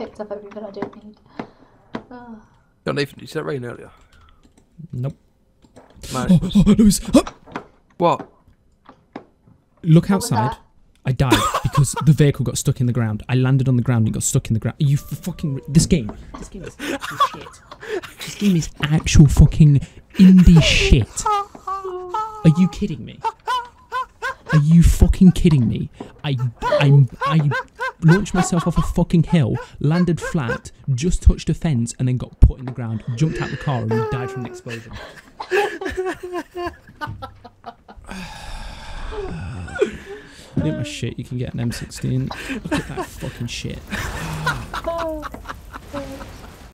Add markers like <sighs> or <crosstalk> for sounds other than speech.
just picked up everything I don't need. Oh. Yo, Nathan, did you see that rain earlier? Nope. Man, <gasps> Oh, was- oh, Lewis, oh, what? look What outside. I died <laughs> because the vehicle got stuck in the ground. I landed on the ground and got stuck in the ground. Are you f- fucking this game? This game is actual shit. This game is actual fucking indie shit. Are you kidding me? Are you fucking kidding me? I I I launched myself off a fucking hill, landed flat, just touched a fence, and then got put in the ground. Jumped out the car and died from an explosion. <sighs> Look at my shit. You can get an M16. Look at that fucking shit. <laughs>